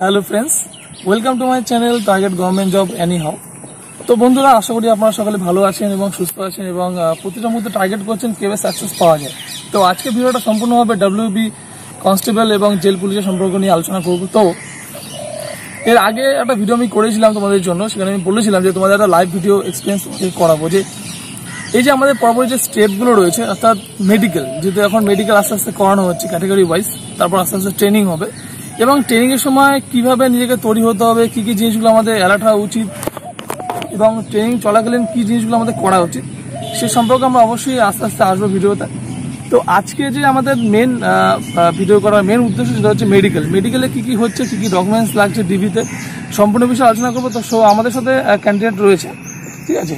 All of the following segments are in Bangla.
Hello friends welcome to my channel target government job anyhow তো বন্ধুরা, আশা করি আপনারা সকলে ভালো আছেন এবং সুস্থ আছেন এবং প্রতিটা মুহূর্তে টার্গেট করছেন কীভাবে সাকসেস পাওয়া যায়। তো আজকে ভিডিওটা সম্পূর্ণভাবে ডাব্লিউবি কনস্টেবল এবং জেল পুলিশের সম্পর্ক নিয়ে আলোচনা করব। তো এর আগে একটা ভিডিও আমি করেছিলাম তোমাদের জন্য, সেখানে আমি বলেছিলাম যে তোমাদের একটা লাইভ ভিডিও এক্সপিরিয়েন্স করাবো যে, এই যে আমাদের পরবর্তী যে স্টেপগুলো রয়েছে, অর্থাৎ মেডিকেল যেহেতু এখন মেডিকেল আস্তে আস্তে করানো হচ্ছে ক্যাটাগরি ওয়াইজ তারপর আস্তে আস্তে ট্রেনিং হবে। এবং ট্রেনিং এর সময় কীভাবে নিজেকে তৈরি হতে হবে, কি কি জিনিসগুলো আমাদের অ্যালার্ট হওয়া উচিত, এবং ট্রেনিং চলাকালীন কি জিনিসগুলো আমাদের করা উচিত, সে সম্পর্কে আমরা অবশ্যই আস্তে আস্তে আসব ভিডিওতে। তো আজকে যে আমাদের মেন ভিডিও করার মেন উদ্দেশ্য সেটা হচ্ছে মেডিকেল মেডিকেলে কি কি হচ্ছে, কি কি ডকুমেন্টস লাগছে ডিভিতে সম্পূর্ণ বিষয়ে আলোচনা করব। তো সো আমাদের সাথে ক্যান্ডিডেট রয়েছে, ঠিক আছে?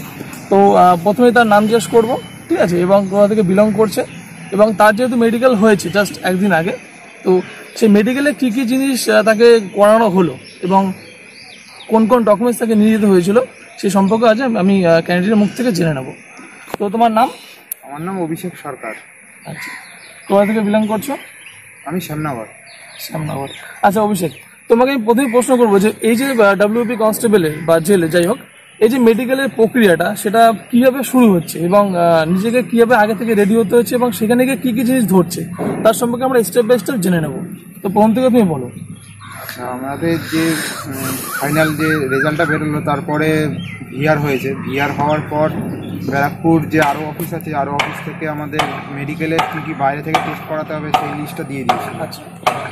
তো প্রথমে তার নাম জিজ্ঞেস করব, ঠিক আছে? এবং কোথা থেকে বিলং করছে, এবং তার যেহেতু মেডিকেল হয়েছে জাস্ট একদিন আগে তো সেই মেডিকেলে কি কি জিনিস তাকে করানো হলো এবং কোন কোন ডকুমেন্টস তাকে নিয়ে যেতে হয়েছিল সেই সম্পর্কে আজ আমি ক্যান্ডিডেটের মুখ থেকে জেনে নেব। তো তোমার নাম? আমার নাম অভিষেক সরকার। আচ্ছা। কোথা থেকে বিলং করছ? আমি শ্যামনগর। শ্যামনগর। আচ্ছা অভিষেক তোমাকে আমি প্রথমেই প্রশ্ন করব যে এই যে ডাব্লিউপি কনস্টেবলের বা জেলে যাই হোক এই যে মেডিকেলের প্রক্রিয়াটা, সেটা কীভাবে শুরু হচ্ছে এবং নিজেকে কীভাবে আগে থেকে রেডি হতে হচ্ছে এবং সেখানে গিয়ে কী কী জিনিস ধরছে, তার সম্পর্কে আমরা স্টেপ বাই স্টেপ জেনে নেব। তো প্রথম থেকে তুমি বলো। আমাদের যে ফাইনাল যে রেজাল্টটা বেরোলো, তারপরে ভিআর হয়েছে। ভিআর হওয়ার পর ব্যারাকপুর যে আরও অফিস আছে আরও অফিস থেকে আমাদের মেডিকেলের কী কী বাইরে থেকে টেস্ট করাতে হবে সেই লিস্টটা দিয়ে দিয়েছিল আচ্ছা।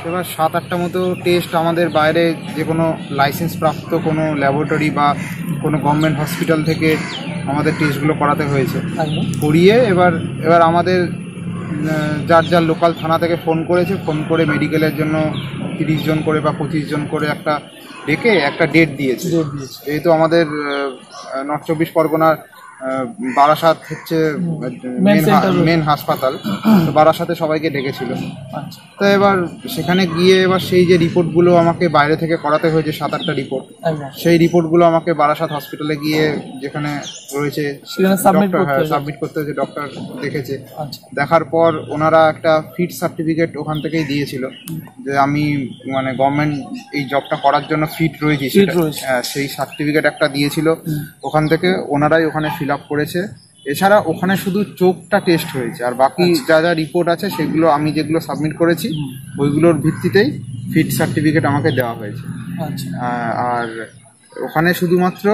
এবার সাত আটটা মতো টেস্ট আমাদের বাইরে যে কোনো লাইসেন্স প্রাপ্ত কোনো ল্যাবরেটরি বা কোনো গভর্নমেন্ট হসপিটাল থেকে আমাদের টেস্টগুলো করাতে হয়েছে। করিয়ে এবার এবার আমাদের যার যার লোকাল থানা থেকে ফোন করেছে ফোন করে মেডিকেলের জন্য তিরিশ জন করে বা পঁচিশ জন করে একটা ডেকে একটা ডেট দিয়েছে। যেহেতু আমাদের নর্থ চব্বিশ পরগনার বারাসাত হচ্ছে। মেন হাসপাতাল। তো বারাসাতে সবাইকে ডেকেছিল। আচ্ছা। তো এবার সেখানে গিয়ে এবার সেই যে রিপোর্টগুলো আমাকে বাইরে থেকে করাতে হয়েছে সাত আটটা রিপোর্ট একদম সেই রিপোর্টগুলো আমাকে বারাসাত হসপিটালে গিয়ে যেখানে রয়েছে সাবমিট করতে। সাবমিট করতে হয়েছে ডক্টর দেখেছে। আচ্ছা। দেখার পর ওনারা একটা ফিট সার্টিফিকেট ওখান থেকেই দিয়েছিল যে আমি মানে গভর্নমেন্ট এই জবটা করার জন্য ফিট রয়েছি। হ্যাঁ, সেই সার্টিফিকেট একটা দিয়েছিল। ওখান থেকে ওনারাই ওখানে ফিল আপ করেছে। এছাড়া ওখানে শুধু চোখটা টেস্ট হয়েছে আর বাকি যা যা রিপোর্ট আছে সেগুলো আমি যেগুলো সাবমিট করেছি ওইগুলোর ভিত্তিতেই ফিট সার্টিফিকেট আমাকে দেওয়া হয়েছে। আচ্ছা। আর ওখানে শুধুমাত্র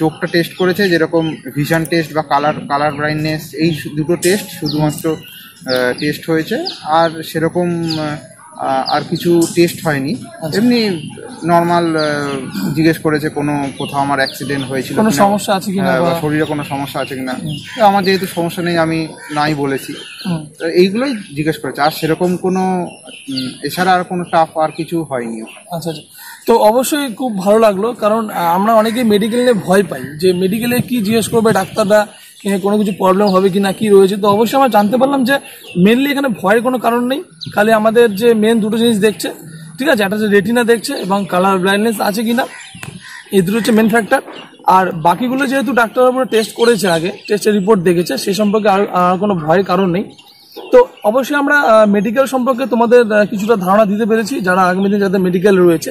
চোখটা টেস্ট করেছে যেরকম ভিশন টেস্ট বা কালার কালার ব্রাইটনেস এই দুটো টেস্ট শুধুমাত্র টেস্ট হয়েছে। আর সেরকম আর কিছু টেস্ট হয়নি। এমনি নর্মাল জিজ্ঞেস করেছে কোনো কোথাও আমার অ্যাক্সিডেন্ট হয়েছিল কোনো সমস্যা আছে কিনা হ্যাঁ, বা শরীরে কোনো সমস্যা আছে কিনা। আমার যেহেতু সমস্যা নেই আমি নাই বলেছি। এইগুলোই জিজ্ঞেস করেছে। আর সেরকম কোনো এছাড়া আর কোনো টাফ আর কিছু হয়নি। আচ্ছা আচ্ছা। তো অবশ্যই খুব ভালো লাগল কারণ আমরা অনেকেই মেডিকেল নিয়ে ভয় পাই। যে মেডিকেলে কি জিজ্ঞেস করবে ডাক্তাররা কোনো কিছু প্রবলেম হবে কি না, কি রয়েছে, তো অবশ্যই আমরা জানতে পারলাম যে মেনলি এখানে ভয়ের কোনো কারণ নেই। খালি আমাদের যে মেন দুটো জিনিস দেখছে, ঠিক আছে? একটা যে রেটিনা দেখছে এবং কালার ব্লাইন্ডনেস আছে কি না এই দুটো হচ্ছে মেন ফ্যাক্টর আর বাকিগুলো যেহেতু ডাক্তার উপরে টেস্ট করেছে আগে টেস্টের রিপোর্ট দেখেছে সেই সম্পর্কে আর কোনো ভয়ের কারণ নেই। তো অবশ্যই আমরা মেডিকেল সম্পর্কে তোমাদের কিছুটা ধারণা দিতে পেরেছি, যারা আগামী দিনে যাদের মেডিকেল রয়েছে।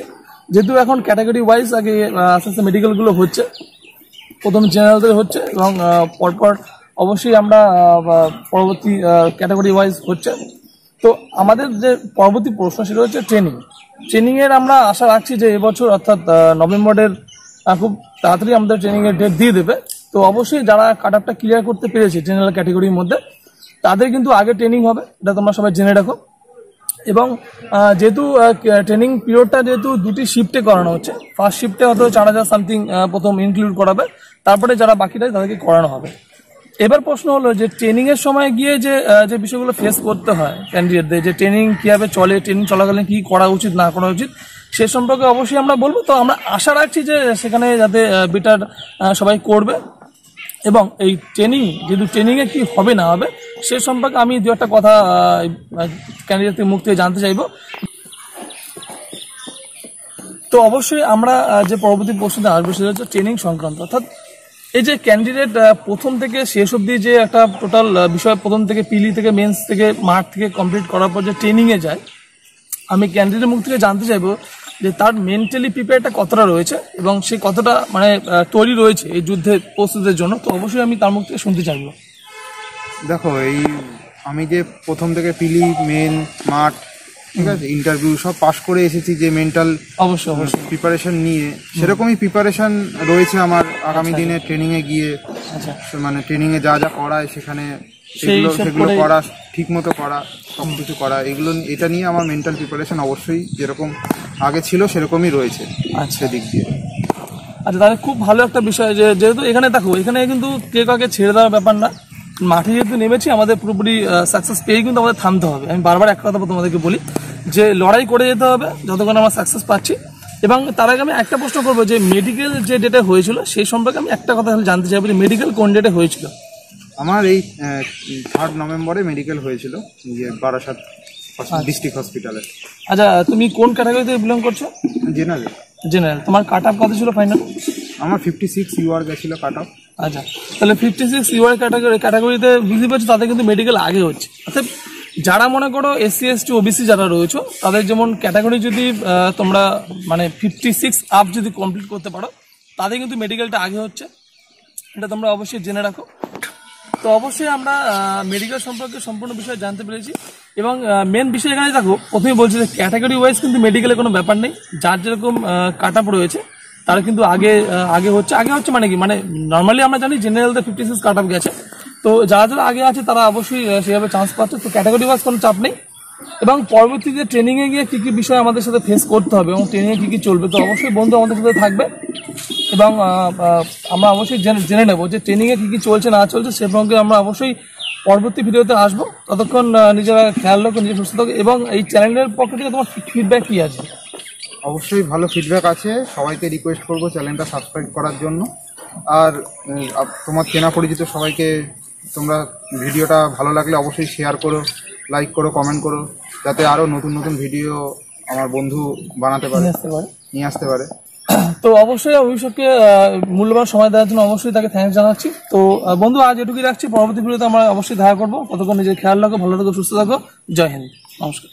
যেহেতু এখন ক্যাটাগরি ওয়াইজ আগে আস্তে আস্তে মেডিকেলগুলো হচ্ছে প্রথম জেনারেলদের হচ্ছে এবং পরপর অবশ্যই আমরা পরবর্তী ক্যাটাগরি ওয়াইজ হচ্ছে। তো আমাদের যে পরবর্তী প্রশ্ন সেটা হচ্ছে ট্রেনিং ট্রেনিংয়ের আমরা আশা রাখছি যে এবছর অর্থাৎ নভেম্বরের খুব তাড়াতাড়ি আমাদের ট্রেনিংয়ের ডেট দিয়ে দেবে। তো অবশ্যই যারা কাট আপটা ক্লিয়ার করতে পেরেছে জেনারেল ক্যাটাগরির মধ্যে, তাদের কিন্তু আগে ট্রেনিং হবে। এটা তোমরা সবাই জেনে রাখো। এবং যেহেতু ট্রেনিং পিরিয়ডটা যেহেতু দুটি শিফটে করানো হচ্ছে। ফার্স্ট শিফটে হয়তো চার হাজার সামথিং প্রথম ইনক্লুড করাবে। তারপরে যারা বাকিটা তাদেরকে করানো হবে। এবার প্রশ্ন হলো যে ট্রেনিং এর সময় গিয়ে যে যে বিষয়গুলো ফেস করতে হয় ক্যান্ডিডেটদের যে ট্রেনিং কীভাবে চলে ট্রেনিং চলাকালীন কি করা উচিত, না করা উচিত, সে সম্পর্কে অবশ্যই আমরা বলব। তো আমরা আশা রাখছি যে, সেখানে যাতে বেটার সবাই করবে। এবং এই ট্রেনিং যেহেতু ট্রেনিংয়ে কি হবে না হবে, সে সম্পর্কে আমি দু একটা কথা ক্যান্ডিডেটদের মুখ থেকে জানতে চাইব। তো অবশ্যই আমরা যে পরবর্তী প্রশ্নটা আসবে, সেটা হচ্ছে ট্রেনিং সংক্রান্ত। অর্থাৎ এই যে ক্যান্ডিডেট প্রথম থেকে শেষ অবধি যে একটা টোটাল বিষয় প্রথম থেকে পিলি থেকে মেন্স থেকে মাঠ থেকে কমপ্লিট করার পর যে ট্রেনিংয়ে যায়, আমি ক্যান্ডিডেটের মুখ থেকে জানতে চাইব যে তার মেন্টালি প্রিপেয়ারটা কতটা রয়েছে এবং সে কতটা মানে তৈরি রয়েছে এই যুদ্ধের প্রস্তুতের জন্য তো অবশ্যই আমি তার মুখ থেকে শুনতে চাইব। দেখো এই আমি যে প্রথম থেকে পিলি মেন মাঠ ঠিক আছে ইন্টারভিউ সব পাশ করে এসেছি যে মেন্টাল অবশ্যই অবশ্যই। প্রিপারেশন নিয়ে সেরকমই প্রিপারেশন রয়েছে আমার আগামী দিনে ট্রেনিংয়ে গিয়ে আচ্ছা। মানে ট্রেনিংয়ে যা যা করায় সেখানে সেই সেগুলো করা ঠিক মতো করা সব কিছু করা এগুলো এটা নিয়ে আমার মেন্টাল প্রিপারেশন অবশ্যই যেরকম আগে ছিল সেরকমই রয়েছে আচ্ছা। সেদিক দিয়ে। আচ্ছা তাহলে খুব ভালো একটা বিষয় যে যেহেতু এখানে দেখো এখানে কিন্তু কে কাকে ছেড়ে দেওয়ার ব্যাপার না। মাঠে যেহেতু নেমেছি আমাদের পুরোপুরি সাকসেস পেয়ে কিন্তু আমাদের থামতে হবে। আমি বারবার একটা কথা তোমাদেরকে বলি যে লড়াই করে যেতে হবে যতক্ষণ আমরা সাকসেস পাচ্ছি। এবং তার আগে আমি একটা প্রশ্ন করব যে মেডিকেল যে ডেটে হয়েছিল সেই সম্পর্কে আমি একটা কথা জানতে চাইব যে মেডিকেল কোন ডেটে হয়েছিল? আমার এই থার্ড নভেম্বরে মেডিকেল হয়েছিল যে বারাসাত ডিস্ট্রিক্ট হসপিটালে আচ্ছা তুমি কোন ক্যাটাগরিতে বিলং করছ? জেনারেল জেনারেল তোমার কাট আপ কত ছিল ফাইনাল আমার ফিফটি সিক্স ইউআর গেছিল কাট অফ আচ্ছা তাহলে ফিফটি সিক্স ইউআর ক্যাটাগরি ক্যাটাগরিতে বুঝতে পারছ তাদের কিন্তু মেডিকেল আগে হচ্ছে। অর্থাৎ যারা মনে করো এসসি এসটি ওবিসি যারা রয়েছে তাদের যেমন ক্যাটাগরি যদি তোমরা মানে ফিফটি সিক্স আপ যদি কমপ্লিট করতে পারো তাদের কিন্তু মেডিকেলটা আগে হচ্ছে। এটা তোমরা অবশ্যই জেনে রাখো। তো অবশ্যই আমরা মেডিকেল সম্পর্কে সম্পূর্ণ বিষয়ে জানতে পেরেছি। এবং মেন বিষয় এখানে দেখো প্রথমে বলছি যে ক্যাটাগরি ওয়াইজ কিন্তু মেডিকেলে কোনো ব্যাপার নেই। যার যেরকম কাট আপ রয়েছে, তারা কিন্তু আগে আগে হচ্ছে আগে হচ্ছে মানে কি? মানে নর্মালি আমরা জানি জেনারেলতে ফিফটি সিক্স কাট আপ গেছে। তো যারা যারা আগে আছে, তারা অবশ্যই সেভাবে চান্স পাচ্ছে। তো ক্যাটাগরি ওয়াইজ কোনো চাপ নেই। এবং পরবর্তীতে ট্রেনিংয়ে গিয়ে কী কী বিষয় আমাদের সাথে ফেস করতে হবে এবং ট্রেনিংয়ে কী কী চলবে, তো অবশ্যই বন্ধু আমাদের সাথে থাকবে। এবং আমরা অবশ্যই জেনে জেনে নেব যে ট্রেনিংয়ে কী কী চলছে না চলছে সে সঙ্গে আমরা অবশ্যই পরবর্তী ভিডিওতে আসব। ততক্ষণ নিজেরা খেয়াল রাখো নিজে সুস্থ থাকো এবং এই চ্যানেলের পক্ষ থেকে তোমার ফিডব্যাক কী আছে? অবশ্যই ভালো ফিডব্যাক আছে। সবাইকে রিকোয়েস্ট করব চ্যানেলটা সাবস্ক্রাইব করার জন্য। আর তোমার চেনা পরিচিত সবাইকে তোমরা ভিডিওটা ভালো লাগলে অবশ্যই শেয়ার করো লাইক করো কমেন্ট করো যাতে আরও নতুন নতুন ভিডিও আমার বন্ধু বানাতে পারে নিয়ে আসতে পারে। নিয়ে আসতে পারে। তো অবশ্যই অভিষেককে মূল্যবান সময় দেওয়ার জন্য অবশ্যই তাকে থ্যাংক জানাচ্ছি। তো বন্ধু, আজ এটুকুই রাখছি। পরবর্তী ভিডিওতে আমরা অবশ্যই দেখা করব। কতক্ষণ নিজের খেয়াল রাখো, ভালো থাকো, সুস্থ থাকো। জয় হিন্দ। নমস্কার।